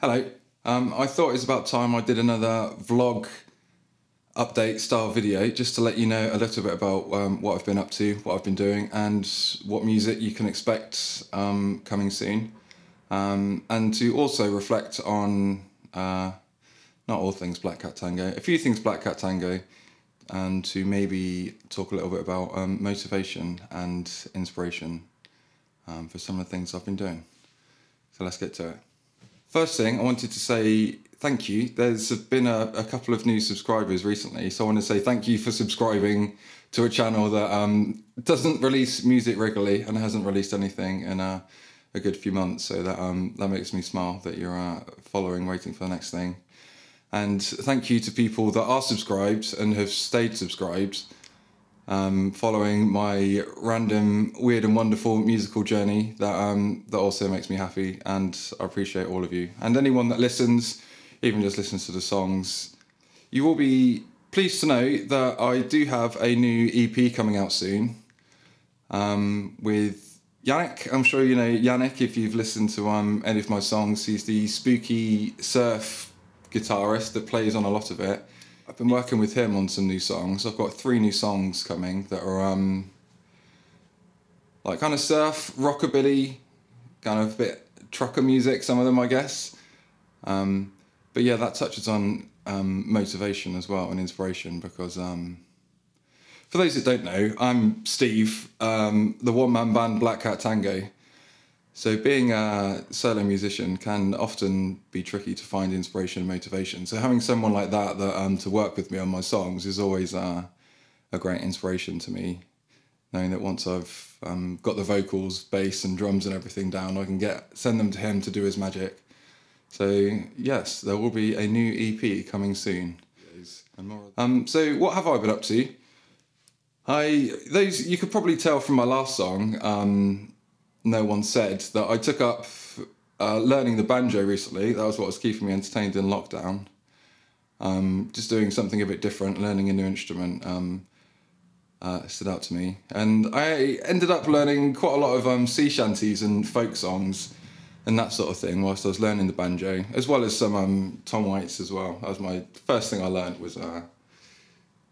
Hello. Um, I thought it was about time I did another vlog update style video just to let you know a little bit about um, what I've been up to, what I've been doing, and what music you can expect um, coming soon. Um, and to also reflect on uh, not all things Black Cat Tango, a few things Black Cat Tango, and to maybe talk a little bit about um, motivation and inspiration um, for some of the things I've been doing. So let's get to it. First thing, I wanted to say thank you. There's been a, a, couple of new subscribers recently, so I want to say thank you for subscribing to a channel that um, doesn't release music regularly and hasn't released anything in a, a good few months. So that um, that makes me smile that you're uh, following, waiting for the next thing. And thank you to people that are subscribed and have stayed subscribed um, following my random, weird, and wonderful musical journey. That um, that also makes me happy, and I appreciate all of you and anyone that listens, even just listens to the songs. You will be pleased to know that I do have a new EP coming out soon um, with Yannick. I'm sure you know Yannick if you've listened to um, any of my songs. He's the spooky surf guitarist that plays on a lot of it I've been working with him on some new songs. I've got three new songs coming that are um, like kind of surf, rockabilly, kind of a bit trucker music, some of them, I guess. Um, but yeah, that touches on um, motivation as well and inspiration because um, for those that don't know, I'm Steve, um, the one man band Black Cat Tango. So being a solo musician can often be tricky to find inspiration and motivation. So having someone like that that um, to work with me on my songs is always uh, a great inspiration to me. Knowing that once I've um, got the vocals, bass, and drums and everything down, I can get send them to him to do his magic. So yes, there will be a new EP coming soon. Um, so what have I been up to? I those you could probably tell from my last song. Um, no one said that I took up uh, learning the banjo recently. That was what was keeping me entertained in lockdown. Um, just doing something a bit different, learning a new instrument um, uh, stood out to me. And I ended up learning quite a lot of um, sea shanties and folk songs and that sort of thing whilst I was learning the banjo, as well as some um, Tom Waits as well. That was my first thing I learned was uh,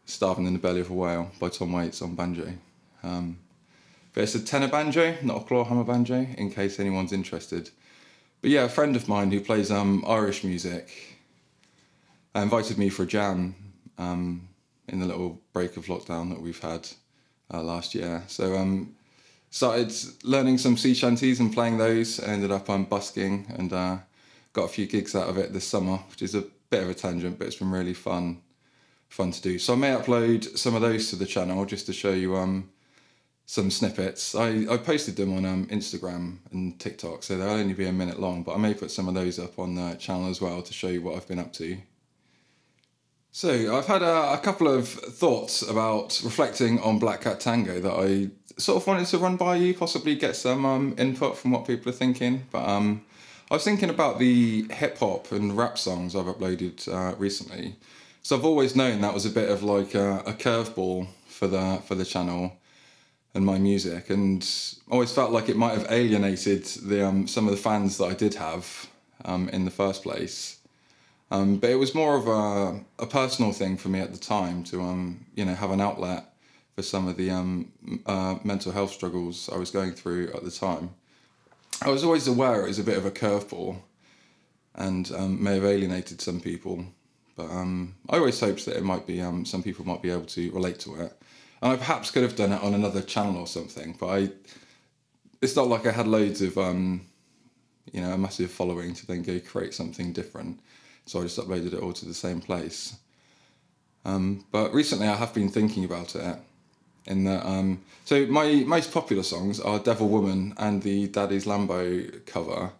Starving in the Belly of a Whale by Tom Waits on banjo. But it's a tenor banjo, not a clawhammer banjo, in case anyone's interested. But yeah, a friend of mine who plays um, Irish music uh, invited me for a jam um, in the little break of lockdown that we've had uh, last year. So um, started learning some sea shanties and playing those. I ended up um, busking and uh, got a few gigs out of it this summer, which is a bit of a tangent, but it's been really fun, fun to do. So I may upload some of those to the channel just to show you um, some snippets. I, I posted them on um, Instagram and TikTok, so they'll only be a minute long, but I may put some of those up on the channel as well to show you what I've been up to. So I've had a, a couple of thoughts about reflecting on Black Cat Tango that I sort of wanted to run by you, possibly get some um, input from what people are thinking. But um, I was thinking about the hip hop and rap songs I've uploaded uh, recently. So I've always known that was a bit of like a, a curveball for the for the channel and my music, and always felt like it might have alienated the um, some of the fans that I did have um, in the first place. Um, but it was more of a, a personal thing for me at the time to um, you know have an outlet for some of the um, uh, mental health struggles I was going through at the time. I was always aware it was a bit of a curveball, and um, may have alienated some people. But I always hoped that it might be some people might be able to relate to it and I perhaps could have done it on another channel or something, but I. It's not like I had loads of, um, you know, a massive following to then go create something different. So I just uploaded it all to the same place. Um, but recently I have been thinking about it. In that, um, so my most popular songs are "Devil Woman" and the Daddy's Lambo cover.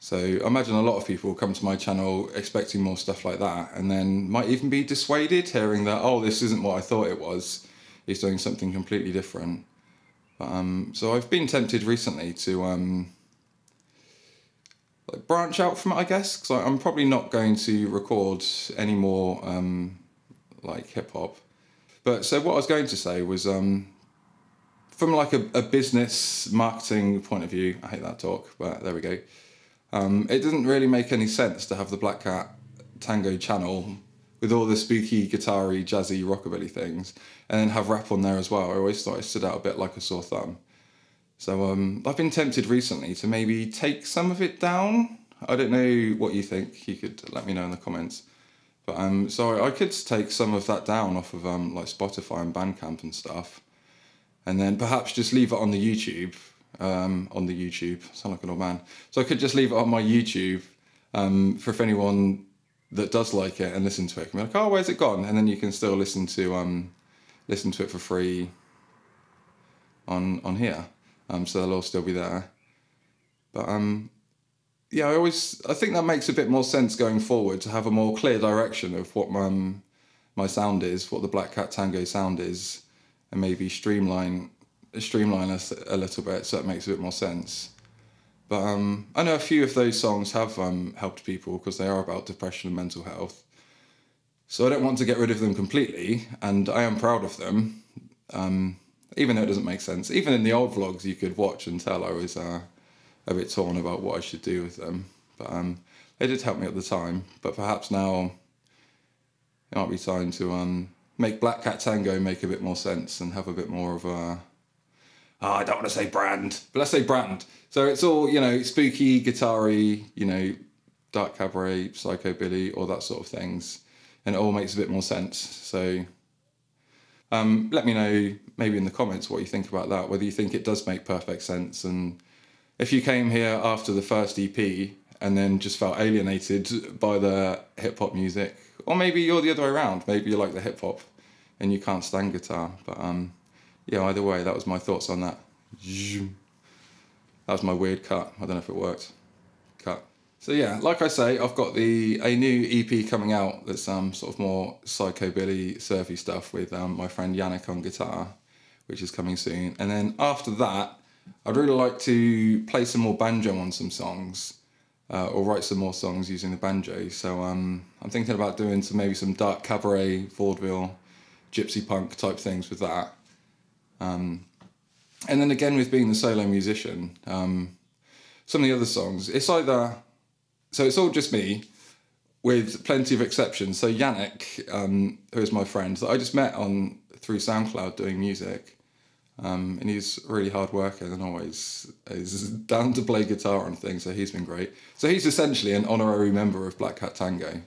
So I imagine a lot of people come to my channel expecting more stuff like that, and then might even be dissuaded hearing that, oh, this isn't what I thought it was he's doing something completely different. But, um, so I've been tempted recently to um, like branch out from it, I guess, because I'm probably not going to record any more um, like hip hop. But so what I was going to say was um, from like a, a, business marketing point of view, I hate that talk, but there we go. Um, it doesn't really make any sense to have the Black Cat Tango channel with all the spooky, guitar-y, jazzy, rockabilly things, and then have rap on there as well. I always thought it stood out a bit like a sore thumb. So um, I've been tempted recently to maybe take some of it down. I don't know what you think. You could let me know in the comments. But um, so I could take some of that down off of um, like Spotify and Bandcamp and stuff, and then perhaps just leave it on the YouTube. Um, on the YouTube, sound like an old man. So I could just leave it on my YouTube um, for if anyone that does like it and listen to it can be like, oh, where's it gone? And then you can still listen to um, listen to it for free on on here. Um, so they'll all still be there. But um, yeah, I always I think that makes a bit more sense going forward to have a more clear direction of what my um, my sound is, what the Black Cat Tango sound is, and maybe streamline streamline us a little bit so it makes a bit more sense. But um, I know a few of those songs have um, helped people because they are about depression and mental health. So I don't want to get rid of them completely, and I am proud of them. Um, even though it doesn't make sense. Even in the old vlogs, you could watch and tell I was uh, a bit torn about what I should do with them. But um, they did help me at the time. But perhaps now it might be time to um, make Black Cat Tango make a bit more sense and have a bit more of a. Oh, I don't want to say brand, but let's say brand. So it's all you know, spooky, guitar-y, you know, dark cabaret, psychobilly, all that sort of things, and it all makes a bit more sense. So um, let me know maybe in the comments what you think about that, whether you think it does make perfect sense. And if you came here after the first EP and then just felt alienated by the hip hop music, or maybe you're the other way around, maybe you like the hip hop and you can't stand guitar. But um, yeah, either way, that was my thoughts on that. That was my weird cut. I don't know if it worked. Cut. So yeah, like I say, I've got the a new EP coming out that's um sort of more psychobilly surfy stuff with um, my friend Yannick on guitar, which is coming soon. And then after that, I'd really like to play some more banjo on some songs, uh, or write some more songs using the banjo. So um, I'm thinking about doing some maybe some dark cabaret, vaudeville, gypsy punk type things with that. Um, and then again with being the solo musician, um, some of the other songs, it's either so it's all just me with plenty of exceptions. So Yannick, um, who is my friend that I just met on through SoundCloud doing music, um, and he's really hard worker and always is down to play guitar and things. So he's been great. So he's essentially an honorary member of Black Cat Tango,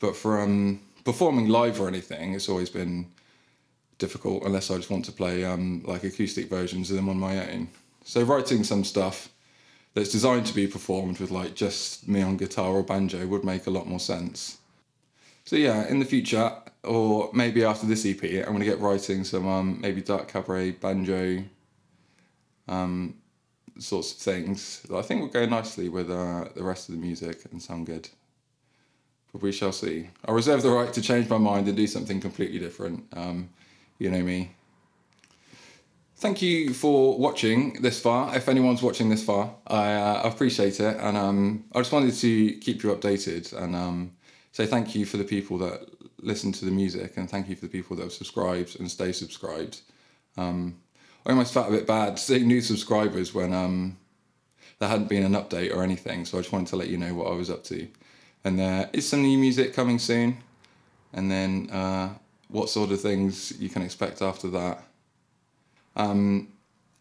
but from um, performing live or anything, it's always been difficult unless I just want to play um, like acoustic versions of them on my own. So writing some stuff that's designed to be performed with like just me on guitar or banjo would make a lot more sense. So yeah, in the future, or maybe after this EP, I'm gonna get writing some um, maybe dark cabaret, banjo, um, sorts of things that I think will go nicely with uh, the rest of the music and sound good. But we shall see. I reserve the right to change my mind and do something completely different. Um, you know me thank you for watching this far. If anyone's watching this far, I uh, appreciate it, and um, I just wanted to keep you updated and um, say thank you for the people that listen to the music, and thank you for the people that have subscribed and stay subscribed. Um, I almost felt a bit bad seeing new subscribers when um, there hadn't been an update or anything, so I just wanted to let you know what I was up to. And there is some new music coming soon, and then uh, what sort of things you can expect after that. Um,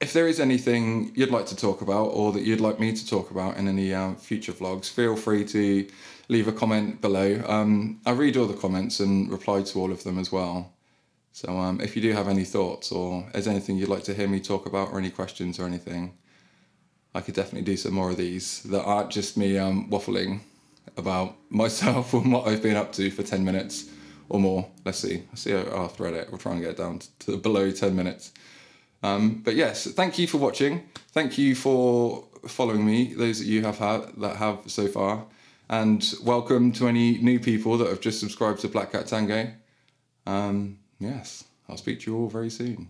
if there is anything you'd like to talk about or that you'd like me to talk about in any uh, future vlogs, feel free to leave a comment below. Um, I read all the comments and reply to all of them as well. So um, if you do have any thoughts or there's anything you'd like to hear me talk about or any questions or anything, I could definitely do some more of these that aren't just me um, waffling about myself and what I've been up to for 10 minutes or more. Let's see. Let's see I'll thread. We'll try and get it down to below 10 minutes. Um, but yes, thank you for watching. Thank you for following me, those that you have had that have so far, and welcome to any new people that have just subscribed to Black Cat Tango. Um, yes, I'll speak to you all very soon.